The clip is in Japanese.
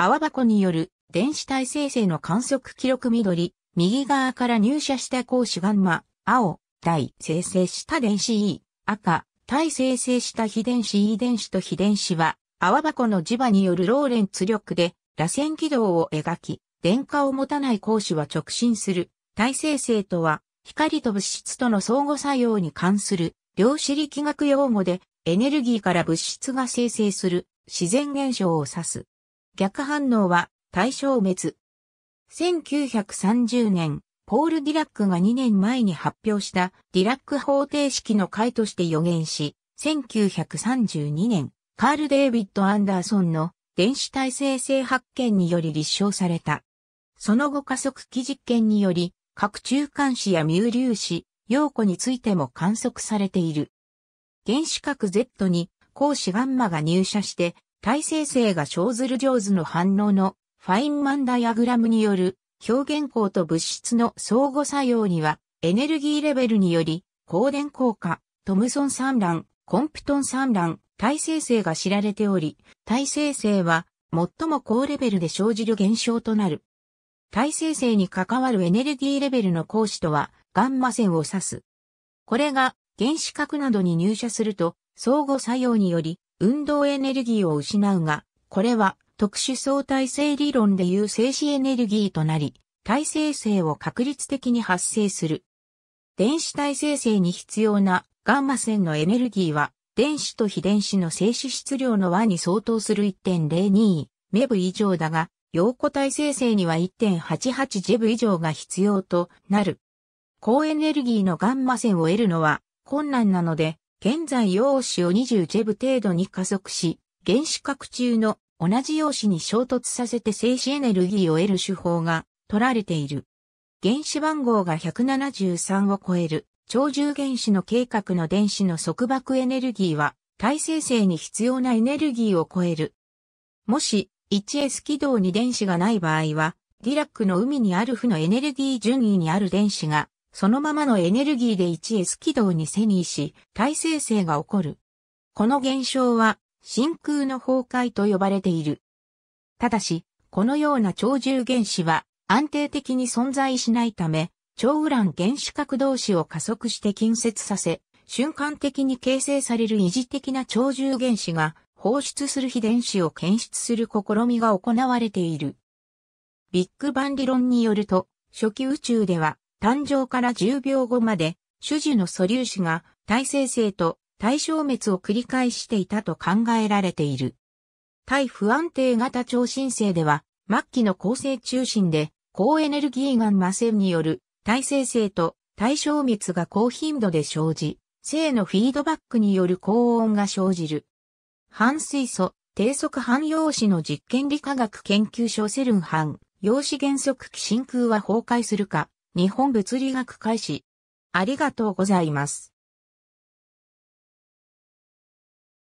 泡箱による電子体生成の観測記録緑、右側から入射した光子ガンマ、青、体生成した電子 E、赤、体生成した非電子 E 電子と非電子は、泡箱の磁場によるローレンツ力で、螺旋軌道を描き、電荷を持たない光子は直進する。体生成とは、光と物質との相互作用に関する、量子力学用語で、エネルギーから物質が生成する、自然現象を指す。逆反応は、対消滅。1930年、ポール・ディラックが2年前に発表したディラック方程式の回として予言し、1932年、カール・デイビッド・アンダーソンの電子体生成発見により立証された。その後加速器実験により、各中間子やミュー粒子、陽子についても観測されている。原子核 Z に光子ガンマが入射して、体生成が生ずる上手の反応のファインマンダイアグラムによる表現光と物質の相互作用には、エネルギーレベルにより、光電効果、トムソン産卵、コンプトン産卵、耐生成が知られており、耐生成は最も高レベルで生じる現象となる。耐生成に関わるエネルギーレベルの光子とは、ガンマ線を指す。これが原子核などに入射すると、相互作用により、運動エネルギーを失うが、これは特殊相対性理論でいう静止エネルギーとなり、体生成を確率的に発生する。電子体生成に必要なガンマ線のエネルギーは、電子と非電子の静止質量の和に相当する1.02メブ以上だが、陽固体生成には1.88ジェブ以上が必要となる。高エネルギーのガンマ線を得るのは困難なので、現在陽子を20ジェブ程度に加速し、原子核中の同じ陽子に衝突させて静止エネルギーを得る手法が取られている。原子番号が173を超える超重原子の計画の電子の束縛エネルギーは耐生成に必要なエネルギーを超える。もし 1S 軌道に電子がない場合は、ディラックの海にある負のエネルギー順位にある電子が、そのままのエネルギーで 1S 軌道に背にし、耐生成が起こる。この現象は、真空の崩壊と呼ばれている。ただし、このような超重原子は安定的に存在しないため、超ウラン原子核同士を加速して近接させ、瞬間的に形成される二次的な超重原子が放出する非電子を検出する試みが行われている。ビッグバン理論によると、初期宇宙では誕生から10秒後まで、種樹の素粒子が耐生成と対消滅を繰り返していたと考えられている。対不安定型超新星では、末期の構成中心で、高エネルギーガンマ線による耐生成と対消滅が高頻度で生じ、性のフィードバックによる高温が生じる。反水素、低速反陽子の実験理化学研究所セルン反、陽子原則機真空は崩壊するか、日本物理学開始。ありがとうございます。